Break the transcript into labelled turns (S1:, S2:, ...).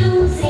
S1: music.